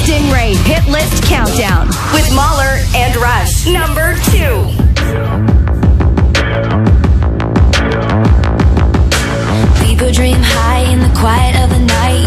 Stingray Hit List Countdown with Mauler and Rush. Number two. People dream high in the quiet of the night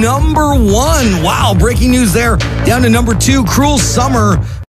number one. Wow, breaking news there. Down to number two, Cruel Summer